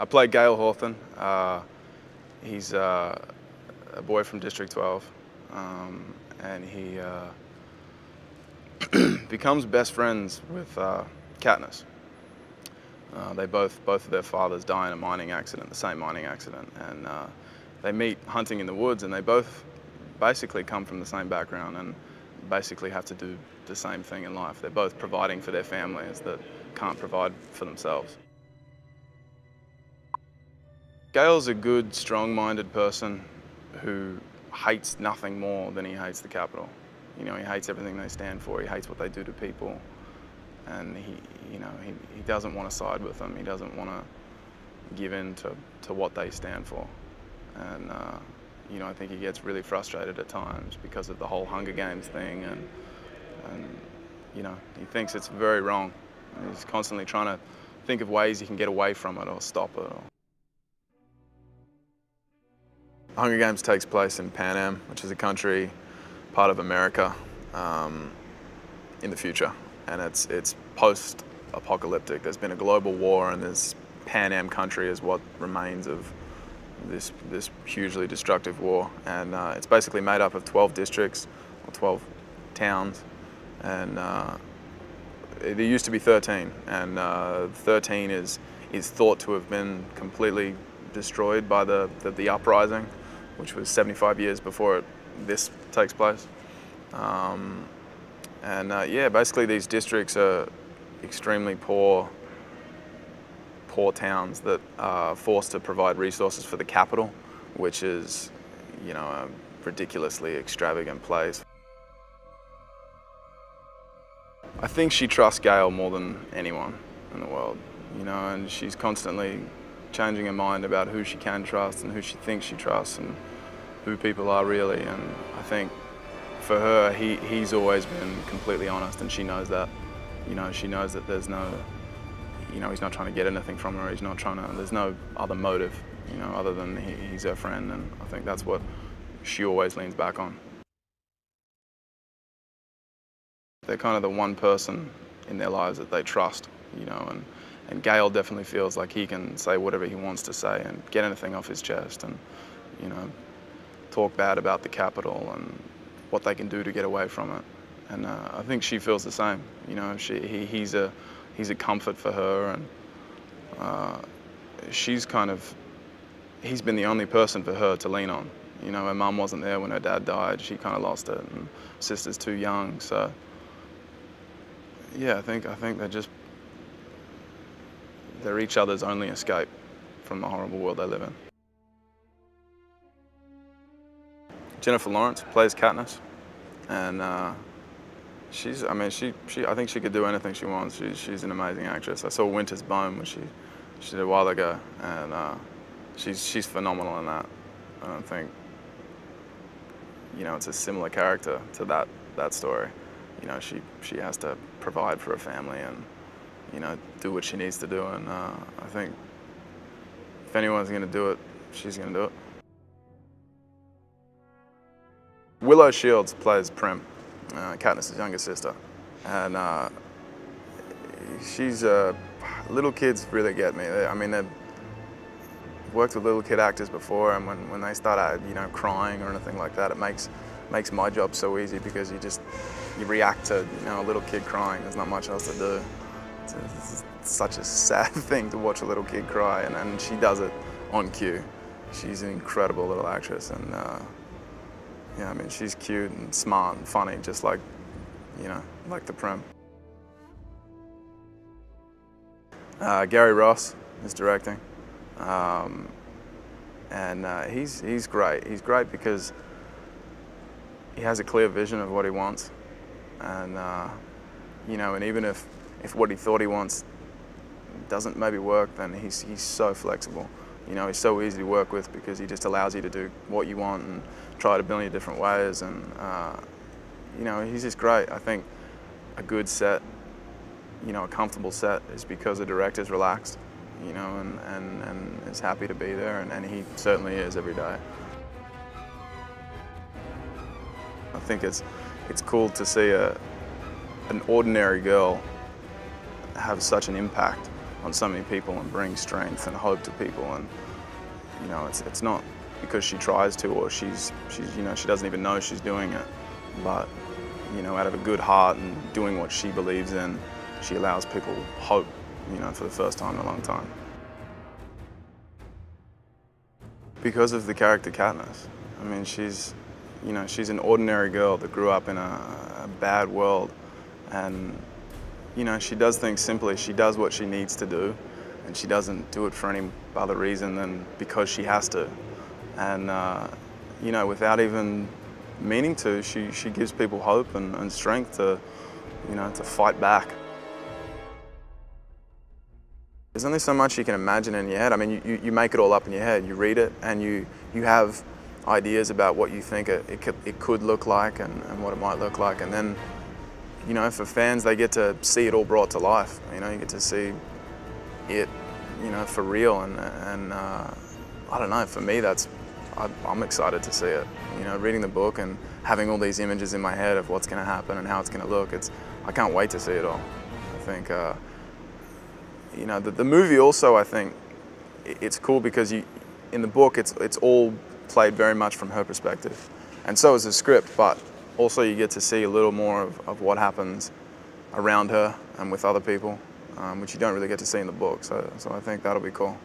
I play Gale Hawthorne. Uh, he's uh, a boy from District 12, um, and he uh, becomes best friends with uh, Katniss. Uh, they both, both of their fathers die in a mining accident, the same mining accident, and uh, they meet hunting in the woods, and they both basically come from the same background and basically have to do the same thing in life. They're both providing for their families that can't provide for themselves. Gale's a good, strong-minded person who hates nothing more than he hates the Capitol. You know, he hates everything they stand for. He hates what they do to people. And he, you know, he, he doesn't want to side with them. He doesn't want to give in to, to what they stand for. And, uh, you know, I think he gets really frustrated at times because of the whole Hunger Games thing. And, and you know, he thinks it's very wrong. He's constantly trying to think of ways he can get away from it or stop it. Or... Hunger Games takes place in Panem, which is a country, part of America, um, in the future. And it's, it's post-apocalyptic. There's been a global war and this Panem country is what remains of this, this hugely destructive war. And uh, it's basically made up of 12 districts or 12 towns. And uh, there used to be 13. And uh, 13 is, is thought to have been completely destroyed by the, the, the uprising which was 75 years before this takes place. Um, and uh, yeah, basically these districts are extremely poor, poor towns that are forced to provide resources for the Capitol, which is, you know, a ridiculously extravagant place. I think she trusts Gale more than anyone in the world, you know, and she's constantly changing her mind about who she can trust and who she thinks she trusts and who people are really. And I think for her, he, he's always been completely honest and she knows that. You know, she knows that there's no, you know, he's not trying to get anything from her. He's not trying to, there's no other motive, you know, other than he, he's her friend. And I think that's what she always leans back on. They're kind of the one person in their lives that they trust, you know, and, and Gale definitely feels like he can say whatever he wants to say and get anything off his chest and, you know, talk bad about the Capitol and what they can do to get away from it. And uh, I think she feels the same. You know, she, he, he's, a, he's a comfort for her and uh, she's kind of, he's been the only person for her to lean on. You know, her mum wasn't there when her dad died. She kind of lost it and sister's too young. So yeah, I think, I think they're just, they're each other's only escape from the horrible world they live in. Jennifer Lawrence plays Katniss, and uh, she's, I mean, she, she, I think she could do anything she wants. She, she's an amazing actress. I saw Winter's Bone, which she, she did a while ago, and uh, she's, she's phenomenal in that. I don't think, you know, it's a similar character to that, that story. You know, she, she has to provide for a family and, you know, do what she needs to do, and uh, I think if anyone's gonna do it, she's gonna do it. Willow Shields plays Prim, uh, Katniss' younger sister. And uh, she's, uh, little kids really get me. I mean, they've worked with little kid actors before and when, when they start out, you know, crying or anything like that, it makes, makes my job so easy because you just, you react to, you know, a little kid crying. There's not much else to do. It's, such a sad thing to watch a little kid cry and, and she does it on cue. She's an incredible little actress and uh, yeah, I mean, she's cute and smart and funny, just like, you know, like the Prem. Uh, Gary Ross is directing. Um, and uh, he's, he's great. He's great because he has a clear vision of what he wants. And, uh, you know, and even if, if what he thought he wants doesn't maybe work, then he's, he's so flexible. You know, he's so easy to work with because he just allows you to do what you want and try it a billion different ways. And, uh, you know, he's just great. I think a good set, you know, a comfortable set is because the director's relaxed, you know, and, and, and is happy to be there. And, and he certainly is every day. I think it's, it's cool to see a, an ordinary girl have such an impact on so many people and bring strength and hope to people. And you know, it's it's not because she tries to or she's she's you know she doesn't even know she's doing it, but you know, out of a good heart and doing what she believes in, she allows people hope. You know, for the first time in a long time. Because of the character Katniss. I mean, she's, you know, she's an ordinary girl that grew up in a, a bad world, and you know, she does things simply. She does what she needs to do, and she doesn't do it for any other reason than because she has to. And, uh, you know, without even meaning to, she, she gives people hope and, and strength to, you know, to fight back. There's only so much you can imagine in your head. I mean, you, you make it all up in your head. You read it and you, you have ideas about what you think it, it, could, it could look like and, and what it might look like. And then you know, for fans, they get to see it all brought to life. You know, you get to see it, you know, for real. And, and uh, I don't know, for me, that's, I, I'm excited to see it. You know, reading the book and having all these images in my head of what's going to happen and how it's going to look, it's, I can't wait to see it all. I think, uh, you know, the, the movie also, I think, it's cool because you, in the book, it's, it's all played very much from her perspective. And so is the script, but also you get to see a little more of, of what happens around her and with other people, um, which you don't really get to see in the book. So, so I think that'll be cool.